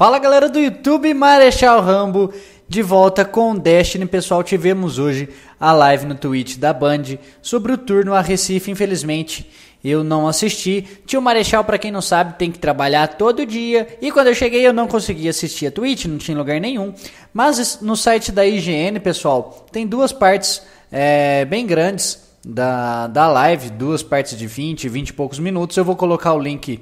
Fala galera do YouTube, Marechal Rambo de volta com Destiny. Pessoal, tivemos hoje a live no Twitch da Band sobre o turno a Recife. Infelizmente, eu não assisti. Tio Marechal, para quem não sabe, tem que trabalhar todo dia. E quando eu cheguei, eu não consegui assistir a Twitch, não tinha lugar nenhum. Mas no site da IGN, pessoal, tem duas partes é, bem grandes da, da live, duas partes de 20, 20 e poucos minutos. Eu vou colocar o link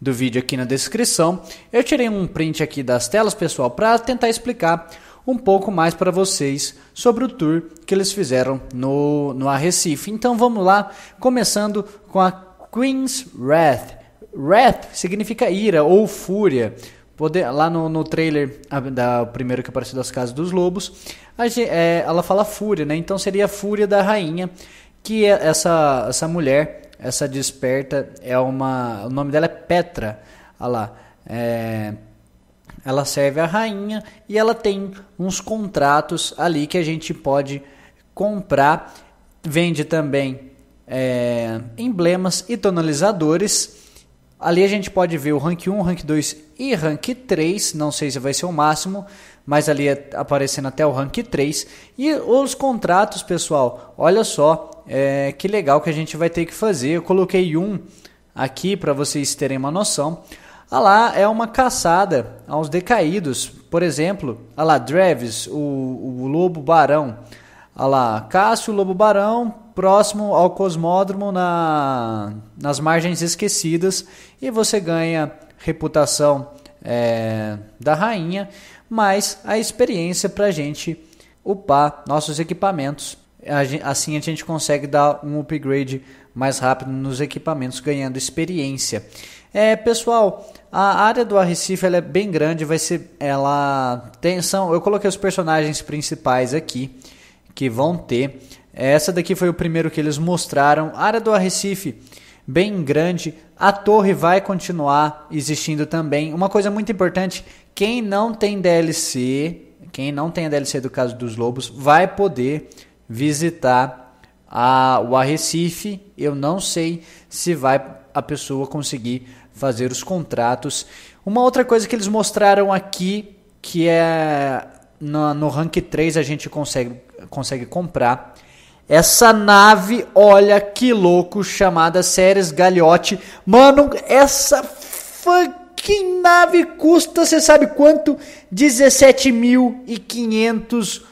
do vídeo aqui na descrição. Eu tirei um print aqui das telas, pessoal, para tentar explicar um pouco mais para vocês sobre o tour que eles fizeram no, no Arrecife. Então vamos lá, começando com a Queen's Wrath. Wrath significa ira ou fúria. Poder, lá no, no trailer a, da, o primeiro que apareceu das Casas dos Lobos, a, é, ela fala fúria, né? Então seria a fúria da rainha, que é essa, essa mulher essa desperta é uma. O nome dela é Petra. Olha lá. É, ela serve a rainha e ela tem uns contratos ali que a gente pode comprar. Vende também é, emblemas e tonalizadores. Ali a gente pode ver o rank 1, rank 2 e rank 3. Não sei se vai ser o máximo, mas ali é aparecendo até o rank 3. E os contratos, pessoal, olha só, é, que legal que a gente vai ter que fazer. Eu coloquei um aqui para vocês terem uma noção. Ah lá, é uma caçada aos decaídos. Por exemplo, ah lá, Dreves, o, o Lobo Barão. Ah lá, Cássio, Lobo Barão, próximo ao Cosmódromo, na, nas margens esquecidas. E você ganha reputação é, da rainha, mais a experiência para a gente upar nossos equipamentos assim a gente consegue dar um upgrade mais rápido nos equipamentos, ganhando experiência. É, pessoal, a área do Arrecife é bem grande, vai ser ela tem são, eu coloquei os personagens principais aqui que vão ter. Essa daqui foi o primeiro que eles mostraram. A área do Arrecife bem grande. A torre vai continuar existindo também. Uma coisa muito importante, quem não tem DLC, quem não tem a DLC do caso dos lobos, vai poder visitar a, o Arrecife. Eu não sei se vai a pessoa conseguir fazer os contratos. Uma outra coisa que eles mostraram aqui, que é no, no rank 3 a gente consegue, consegue comprar. Essa nave, olha que louco, chamada Ceres Galiote. Mano, essa fucking nave custa, você sabe quanto? 17.500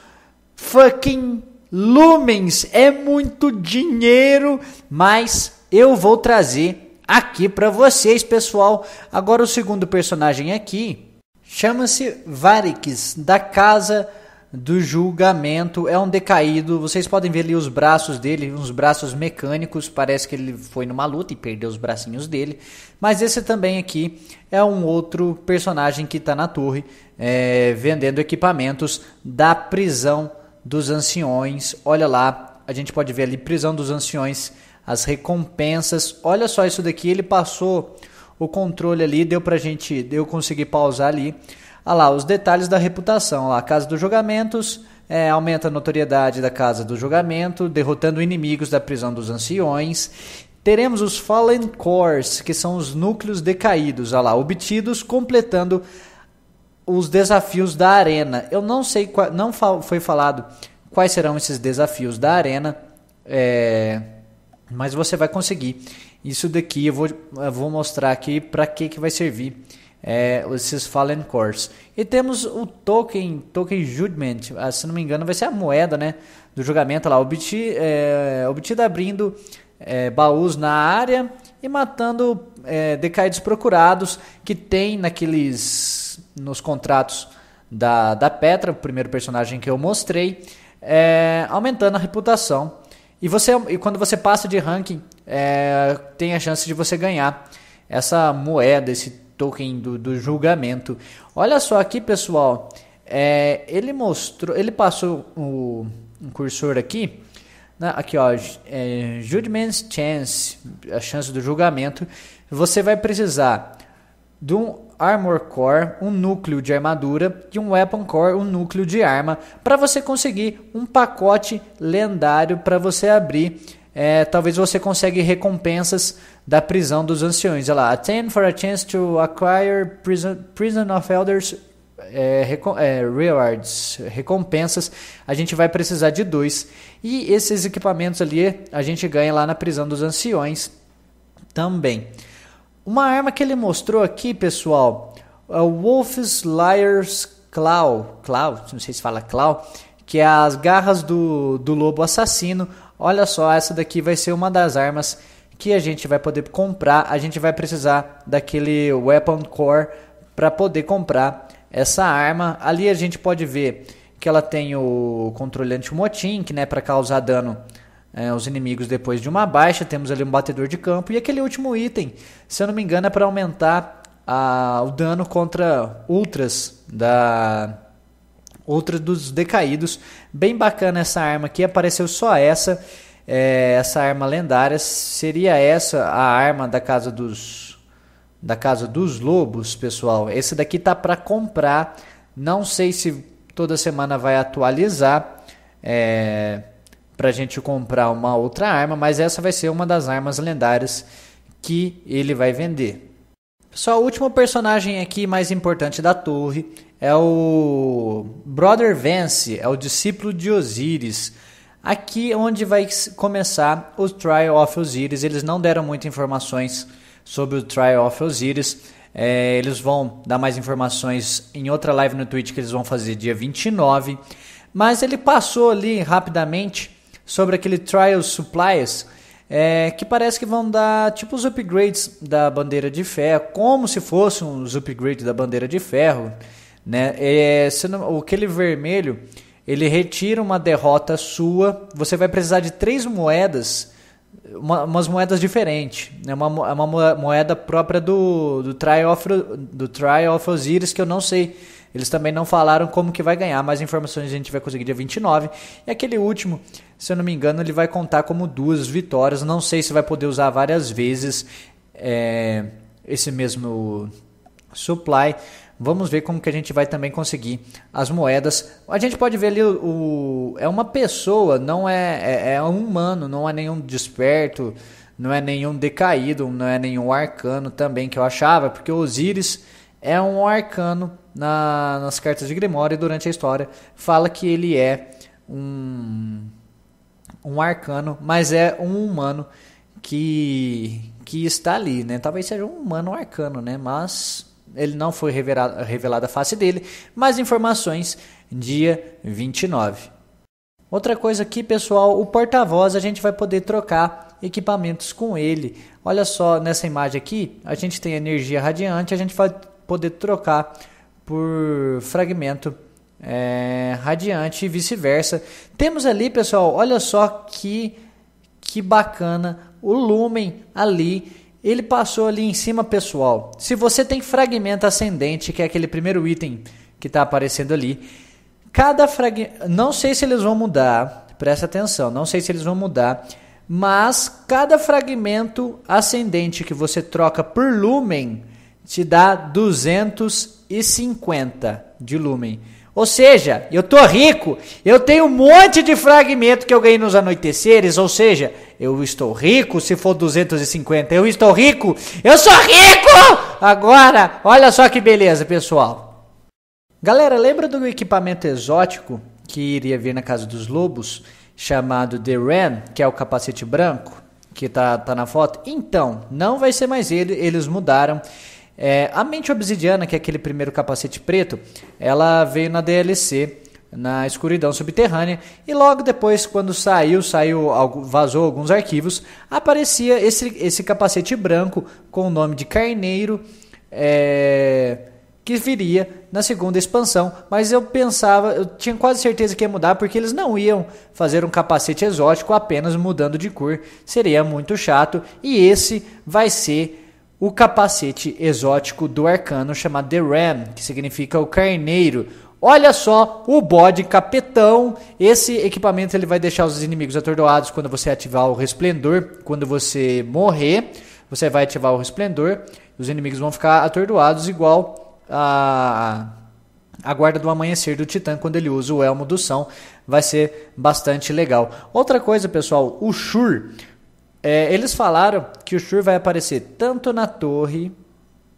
fucking lumens é muito dinheiro, mas eu vou trazer aqui para vocês, pessoal. Agora o segundo personagem aqui chama-se Varix da Casa do Julgamento. É um decaído. Vocês podem ver ali os braços dele, uns braços mecânicos. Parece que ele foi numa luta e perdeu os bracinhos dele. Mas esse também aqui é um outro personagem que está na torre é, vendendo equipamentos da prisão dos anciões. Olha lá, a gente pode ver ali prisão dos anciões, as recompensas. Olha só isso daqui, ele passou o controle ali, deu pra gente, deu conseguir pausar ali. Olha lá, os detalhes da reputação, lá, casa dos julgamentos, é, aumenta a notoriedade da casa do julgamento, derrotando inimigos da prisão dos anciões. Teremos os Fallen Cores, que são os núcleos decaídos, olha lá, obtidos completando os desafios da arena. Eu não sei, não foi falado quais serão esses desafios da arena, é, mas você vai conseguir. Isso daqui eu vou, eu vou mostrar aqui para que, que vai servir é, esses Fallen Cores. E temos o token, token Judgment, ah, se não me engano vai ser a moeda né, do julgamento lá, obti, é, obtida abrindo é, baús na área e matando é, decaídos procurados que tem naqueles nos contratos da, da Petra, o primeiro personagem que eu mostrei, é, aumentando a reputação. E, você, e quando você passa de ranking, é, tem a chance de você ganhar essa moeda, esse token do, do julgamento. Olha só aqui, pessoal. É, ele mostrou, ele passou o um cursor aqui, né, aqui ó, é, Judgment's Chance, a chance do julgamento. Você vai precisar de um Armor Core, um núcleo de armadura e um Weapon Core, um núcleo de arma, para você conseguir um pacote lendário para você abrir é, talvez você consiga recompensas da prisão dos anciões. Olha lá, attend for a chance to acquire prison, prison of elders é, é, rewards, recompensas, a gente vai precisar de dois. E esses equipamentos ali a gente ganha lá na prisão dos anciões também. Uma arma que ele mostrou aqui, pessoal, é o Wolf's Liar's Claw, Claw, não sei se fala Claw, que é as garras do, do lobo assassino. Olha só, essa daqui vai ser uma das armas que a gente vai poder comprar. A gente vai precisar daquele Weapon Core para poder comprar essa arma. Ali a gente pode ver que ela tem o controle anti-motim, que né, para causar dano é, aos inimigos depois de uma baixa. Temos ali um batedor de campo. E aquele último item, se eu não me engano, é para aumentar a, o dano contra ultras da outra dos decaídos. Bem bacana essa arma aqui, apareceu só essa. É, essa arma lendária seria essa a arma da casa dos da Casa dos Lobos, pessoal. Esse daqui tá para comprar. Não sei se toda semana vai atualizar é, para gente comprar uma outra arma, mas essa vai ser uma das armas lendárias que ele vai vender. Só o último personagem aqui mais importante da torre é o Brother Vance, é o discípulo de Osíris. Aqui é onde vai começar o Trial of Osiris. Eles não deram muitas informações sobre o Trial of Osiris. É, eles vão dar mais informações em outra live no Twitch que eles vão fazer dia 29. Mas ele passou ali rapidamente sobre aquele Trial Supplies, é, que parece que vão dar tipo os upgrades da bandeira de ferro, como se fossem os upgrades da bandeira de ferro. Né? É, não, aquele vermelho ele retira uma derrota sua. Você vai precisar de três moedas uma, umas moedas diferentes. É uma, é uma moeda própria do, do, Trial of, do Trial of Osiris, que eu não sei. Eles também não falaram como que vai ganhar. Mais informações a gente vai conseguir dia 29. E aquele último, se eu não me engano, ele vai contar como duas vitórias. Não sei se vai poder usar várias vezes é, esse mesmo supply. Vamos ver como que a gente vai também conseguir as moedas. A gente pode ver ali o, o é uma pessoa, não é, é, é um humano, não é nenhum desperto, não é nenhum decaído, não é nenhum arcano também que eu achava, porque o Osiris é um arcano na, nas cartas de Grimório durante a história fala que ele é um um arcano, mas é um humano que que está ali, né? Talvez seja um humano arcano, né? Mas ele não foi revelado, revelada a face dele, mais informações dia 29. Outra coisa aqui, pessoal, o porta-voz a gente vai poder trocar equipamentos com ele. Olha só nessa imagem aqui, a gente tem energia radiante, a gente vai poder trocar por fragmento é, radiante e vice-versa. Temos ali, pessoal, olha só que que bacana o lumen ali ele passou ali em cima, pessoal. Se você tem fragmento ascendente, que é aquele primeiro item que está aparecendo ali, cada fragmento. Não sei se eles vão mudar, presta atenção, não sei se eles vão mudar, mas cada fragmento ascendente que você troca por lumen te dá 250 de lumen. Ou seja, eu tô rico, eu tenho um monte de fragmento que eu ganhei nos anoiteceres, ou seja, eu estou rico se for 250, eu estou rico, eu sou rico! Agora, olha só que beleza, pessoal. Galera, lembra do equipamento exótico que iria vir na Casa dos Lobos, chamado The Ram, que é o capacete branco, que tá, tá na foto? Então, não vai ser mais ele, eles mudaram. É, a mente obsidiana, que é aquele primeiro capacete preto, ela veio na DLC, na escuridão subterrânea, e logo depois, quando saiu, saiu vazou alguns arquivos, aparecia esse, esse capacete branco com o nome de Carneiro, é, que viria na segunda expansão, mas eu pensava, eu tinha quase certeza que ia mudar, porque eles não iam fazer um capacete exótico apenas mudando de cor, seria muito chato, e esse vai ser o capacete exótico do arcano chamado The Ram, que significa o carneiro. Olha só o bode capetão. Esse equipamento ele vai deixar os inimigos atordoados quando você ativar o resplendor. Quando você morrer, você vai ativar o resplendor. Os inimigos vão ficar atordoados igual a a guarda do amanhecer do Titã quando ele usa o elmo do São. Vai ser bastante legal. Outra coisa, pessoal, o Shur. É, eles falaram que o Shur vai aparecer tanto na torre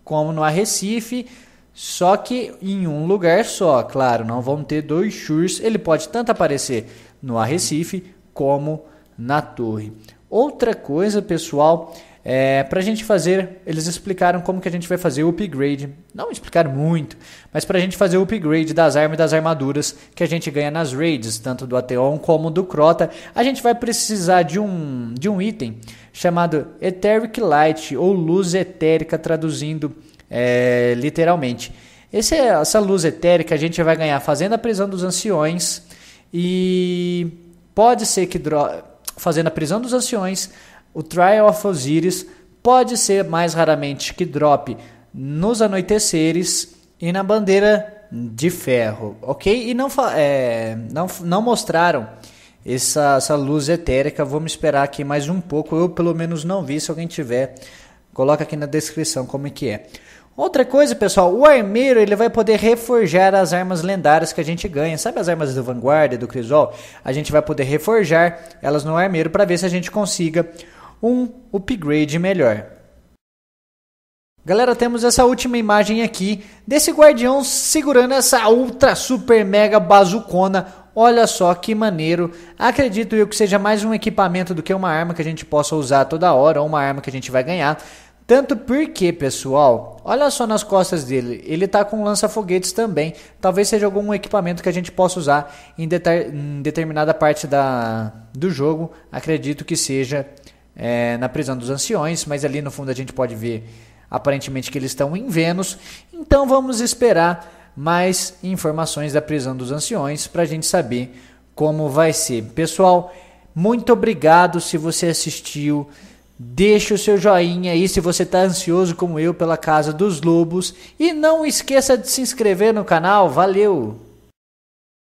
como no Arrecife, só que em um lugar só, claro, não vão ter dois Shurs. Ele pode tanto aparecer no Arrecife como na torre. Outra coisa, pessoal, é, para a gente fazer, eles explicaram como que a gente vai fazer o upgrade. Não explicaram muito, mas para a gente fazer o upgrade das armas e das armaduras que a gente ganha nas raids, tanto do Ateon como do Crota, a gente vai precisar de um, de um item chamado Etheric Light, ou luz etérica, traduzindo é, literalmente. Esse, essa luz etérica a gente vai ganhar fazendo a prisão dos anciões e pode ser que fazendo a prisão dos anciões o Trial of Osiris pode ser mais raramente que drop nos anoiteceres e na bandeira de ferro, ok? E não, é, não, não mostraram essa, essa luz etérica. Vamos esperar aqui mais um pouco. Eu pelo menos não vi. Se alguém tiver, coloca aqui na descrição como é que é. Outra coisa, pessoal, o armeiro ele vai poder reforjar as armas lendárias que a gente ganha. Sabe as armas do Vanguarda, do Crisol? A gente vai poder reforjar elas no armeiro para ver se a gente consiga um upgrade melhor. Galera, temos essa última imagem aqui desse guardião segurando essa ultra super mega bazucona. Olha só que maneiro. Acredito eu que seja mais um equipamento do que uma arma que a gente possa usar toda hora ou uma arma que a gente vai ganhar. Tanto porque, pessoal, olha só nas costas dele, ele tá com lança-foguetes também. Talvez seja algum equipamento que a gente possa usar em, em determinada parte da, do jogo. Acredito que seja é, na prisão dos anciões, mas ali no fundo a gente pode ver aparentemente que eles estão em Vênus. Então vamos esperar mais informações da prisão dos anciões para a gente saber como vai ser. Pessoal, muito obrigado se você assistiu. Deixe o seu joinha aí se você está ansioso como eu pela Casa dos Lobos. E não esqueça de se inscrever no canal. Valeu!